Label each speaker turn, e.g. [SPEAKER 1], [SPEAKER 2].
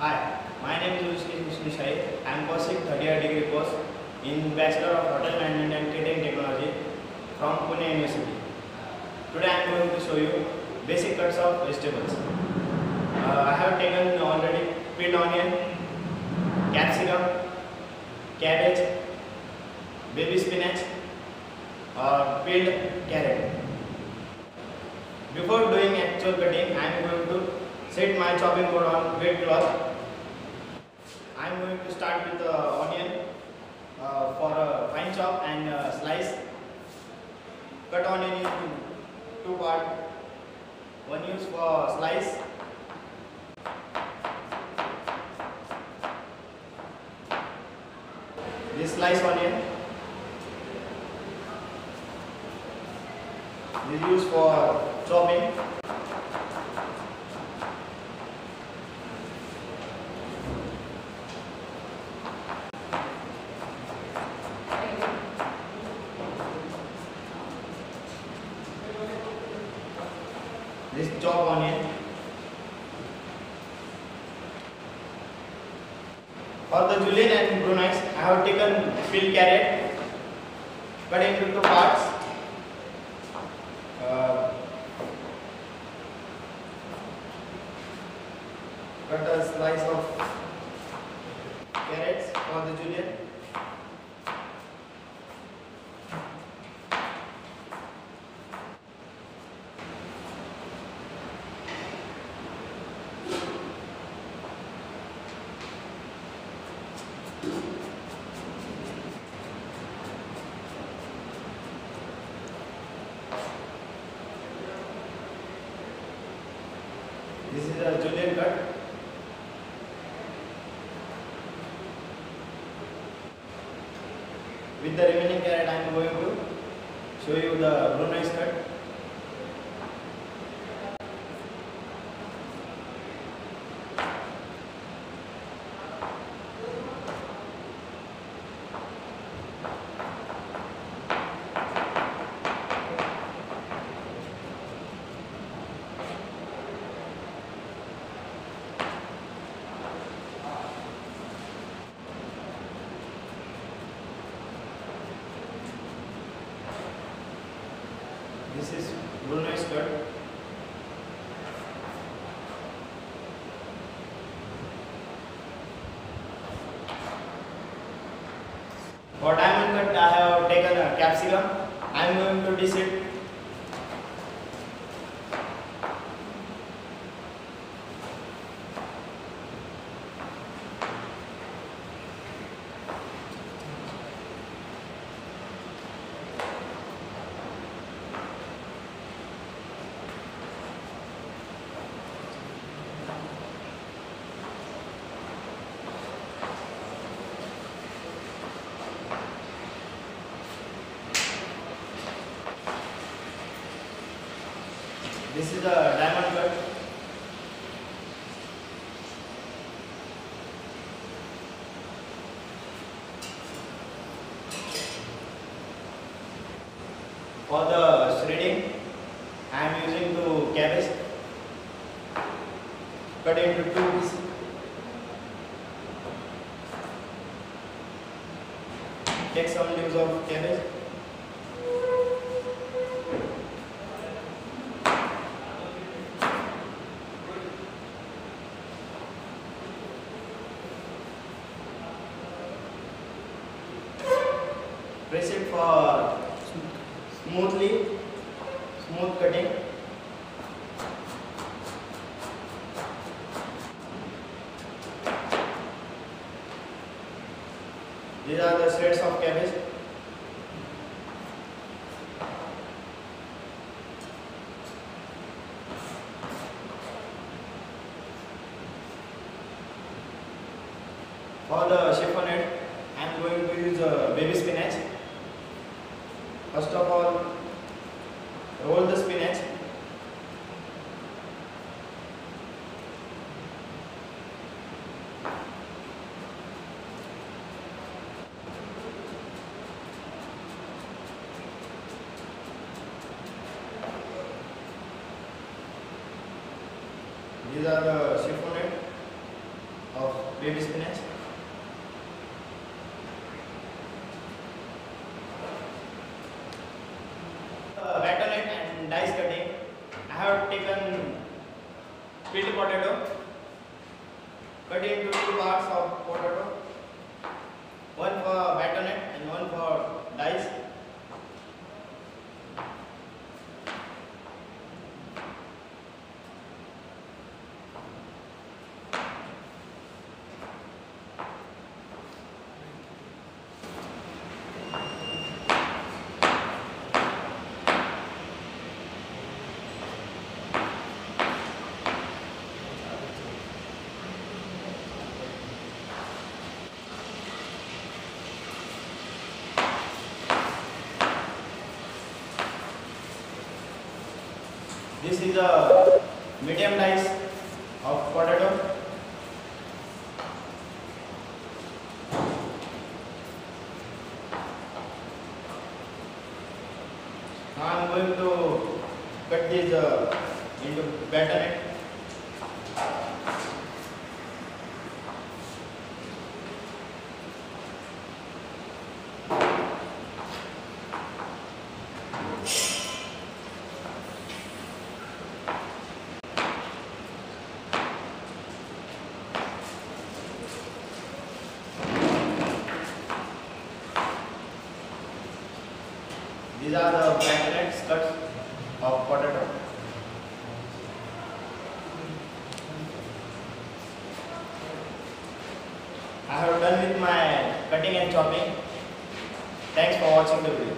[SPEAKER 1] Hi, my name is Ushni Shahir. I am pursuing third year degree course in Bachelor of Hotel Management and Catering Technology from Pune University. Today I am going to show you basic cuts of vegetables. Uh, I have taken already peeled onion, capsicum, cabbage, baby spinach, or peeled carrot. Before doing actual cutting, I am going to set my chopping board on wet cloth. I am going to start with the onion uh, for a fine chop and slice. Cut onion into two parts. One use for slice. This slice onion is used for chopping. This chop onion. For the julienne and brunoise, I have taken peeled carrot, cut into two parts. Uh, cut a slice of carrots for the julienne. This is a julienne cut. With the remaining carrot, I am going to show you the brunoise This is brunoise skirt For diamond cut, I have taken a capsicum. I am going to dish it. This is the diamond cut. For the shredding, I am using two cabbage cut into two pieces. Take some leaves of cabbage. Press it for smoothly, smooth cutting. These are the shreds of cabbage. For the chiffonade, I am going to use uh, baby spinach. First of all, roll the spinach. These are the chiffonade. Of baby spinach. Uh, batonette and dice cutting. I have taken peeled potato, cut into two parts of potato, one for batonette and one for dice. This is a medium dice of potato. Now I am going to cut this uh, into batonette. Are the batonette cuts of potato. I have done with my cutting and chopping. Thanks for watching the video.